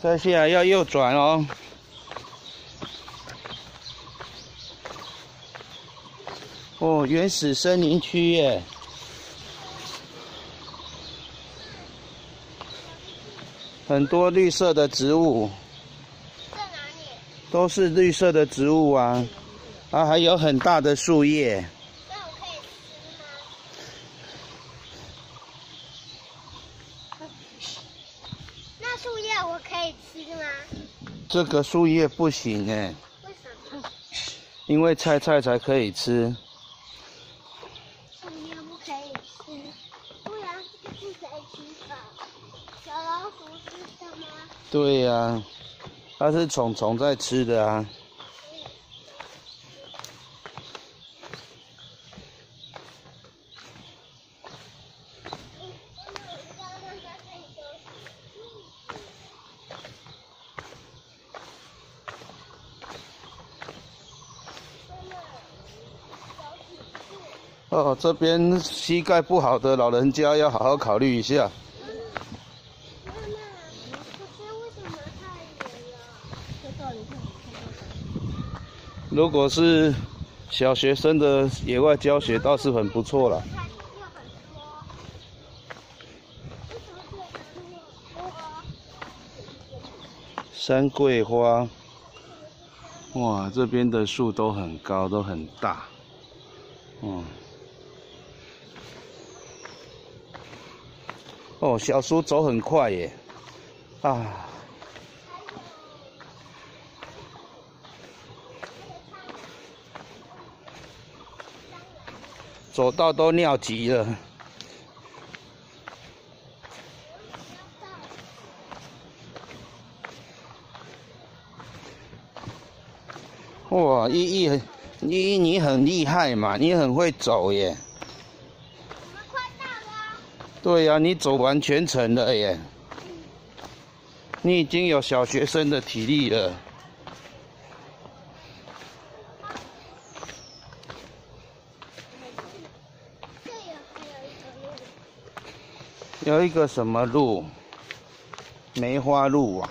再下来要右转哦。哦，原始森林区耶，很多绿色的植物。在哪里？都是绿色的植物啊，啊，还有很大的树叶。那我可以吃吗？那树叶我可以吃吗？这个树叶不行哎，为什么？因为菜菜才可以吃。树叶不可以吃，不然这个是谁吃的？小老鼠吃的吗？对呀、它是虫虫在吃的啊。哦，这边膝盖不好的老人家要好好考虑一下。妈妈，可是为什么太远了？如果是小学生的野外教学，倒是很不错了。看又很多，为什么这么多？山桂花，哇，这边的树都很高，都很大，嗯。哦，小叔走很快耶，啊，走到都尿急了。哇，依依很，依依你很厉害嘛，你很会走耶。对呀、你走完全程了耶，你已经有小学生的体力了。有一个，什么路？梅花鹿啊，